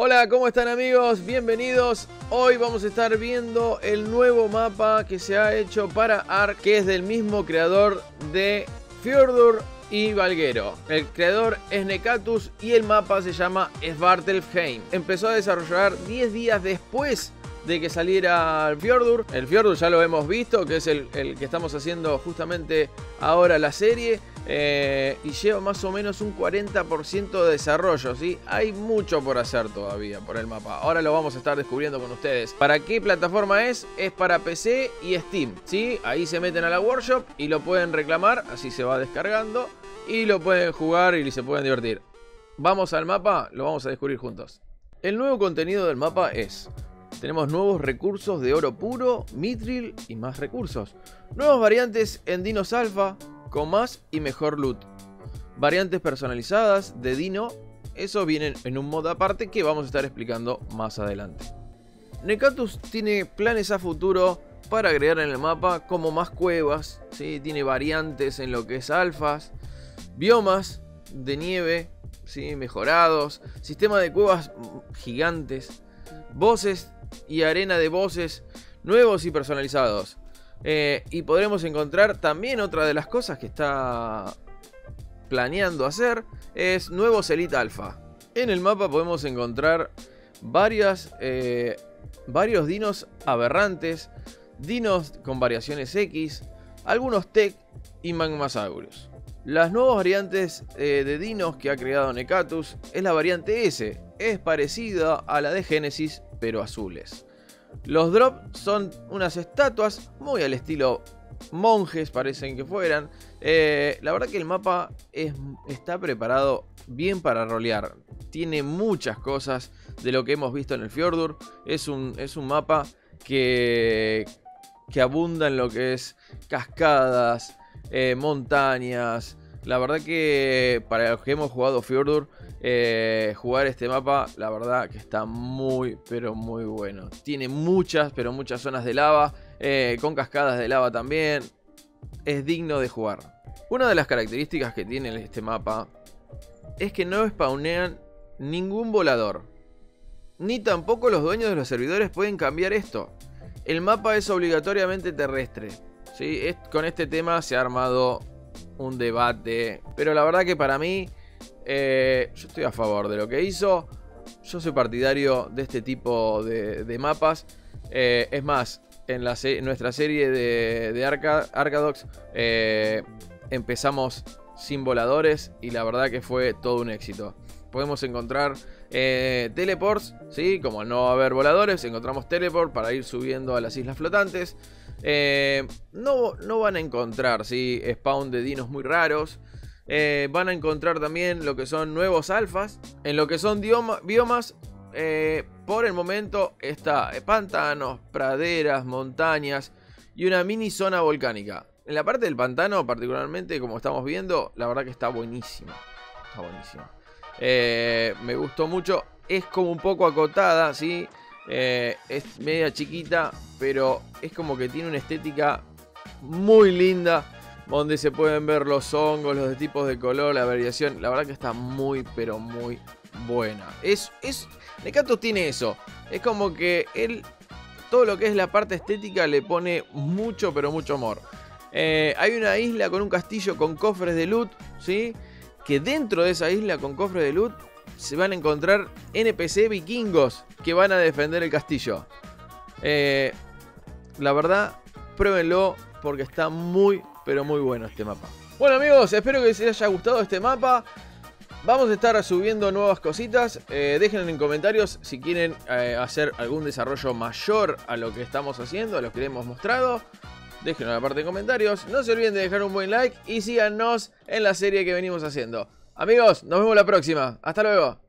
Hola, ¿cómo están amigos? Bienvenidos. Hoy vamos a estar viendo el nuevo mapa que se ha hecho para Ark, que es del mismo creador de Fjordur y Valguero. El creador es Nekatus y el mapa se llama Svartalfheim. Empezó a desarrollar 10 días después de que saliera el Fjordur. El Fjordur ya lo hemos visto, que es el, que estamos haciendo justamente ahora la serie. Eh, y lleva más o menos un 40% de desarrollo, ¿sí? Hay mucho por hacer todavía por el mapa. Ahora lo vamos a estar descubriendo con ustedes. ¿Para qué plataforma es? Es para PC y Steam, ¿sí? Ahí se meten a la workshop y lo pueden reclamar, así se va descargando. Y lo pueden jugar y se pueden divertir. Vamos al mapa, lo vamos a descubrir juntos. El nuevo contenido del mapa es tenemos nuevos recursos de oro puro, mitril y más recursos. Nuevas variantes en Dinos Alpha con más y mejor loot. Variantes personalizadas de Dino, eso viene en un modo aparte que vamos a estar explicando más adelante. Nekatus tiene planes a futuro para agregar en el mapa como más cuevas, ¿sí? tiene variantes en lo que es alfas, biomas de nieve ¿sí? mejorados, sistema de cuevas gigantes, voces y arena de voces nuevos y personalizados. Eh, y podremos encontrar también otra de las cosas que está planeando hacer es nuevos Elite Alpha. En el mapa podemos encontrar varias, eh, varios dinos aberrantes, dinos con variaciones X, algunos Tech y Magmasaurus. Las nuevas variantes eh, de dinos que ha creado Nekatus es la variante S, es parecida a la de Genesis pero azules. Los drops son unas estatuas muy al estilo monjes, parecen que fueran. Eh, la verdad que el mapa está preparado bien para rolear. Tiene muchas cosas de lo que hemos visto en el Fjordur. Es un, es un mapa que, que abunda en lo que es cascadas, eh, montañas. La verdad que para los que hemos jugado Fjordur eh, jugar este mapa, la verdad que está muy, pero muy bueno. Tiene muchas, pero muchas zonas de lava, eh, con cascadas de lava también. Es digno de jugar. Una de las características que tiene este mapa es que no spawnean ningún volador. Ni tampoco los dueños de los servidores pueden cambiar esto. El mapa es obligatoriamente terrestre. ¿sí? con este tema se ha armado un debate. Pero la verdad que para mí eh, yo estoy a favor de lo que hizo. Yo soy partidario de este tipo de, mapas. Eh, es más, en, nuestra serie de, de Arcadox eh, empezamos sin voladores y la verdad que fue todo un éxito. Podemos encontrar teleports, ¿sí? como no va a haber voladores, encontramos teleport para ir subiendo a las islas flotantes. no, no, van a encontrar ¿sí? spawn de dinos muy raros. Eh, van a encontrar también lo que son nuevos alfas. En lo que son biomas, eh, por el momento está pantanos, praderas, montañas y una mini zona volcánica. En la parte del pantano, particularmente, como estamos viendo, la verdad que está buenísimo. Está buenísimo. Eh, me gustó mucho. Es como un poco acotada, ¿sí? es media chiquita, pero es como que tiene una estética muy linda donde se pueden ver los hongos, los tipos de color, la variación. La verdad que está muy, pero muy buena. Es, es, tiene eso. Es como que él, todo lo que es la parte estética le pone mucho, pero mucho amor. Eh, hay una isla con un castillo con cofres de loot, ¿sí? Que dentro de esa isla con cofres de loot se van a encontrar NPC vikingos que van a defender el castillo. Eh, la verdad, pruébenlo porque está muy, pero muy bueno este mapa. Bueno amigos, espero que les haya gustado este mapa. Vamos a estar subiendo nuevas cositas. Eh, déjenlo en comentarios si quieren eh, hacer algún desarrollo mayor a lo que estamos haciendo, a lo que les hemos mostrado. Déjenlo en la parte de comentarios. No se olviden de dejar un buen like y síganos en la serie que venimos haciendo. Amigos, nos vemos la próxima. Hasta luego.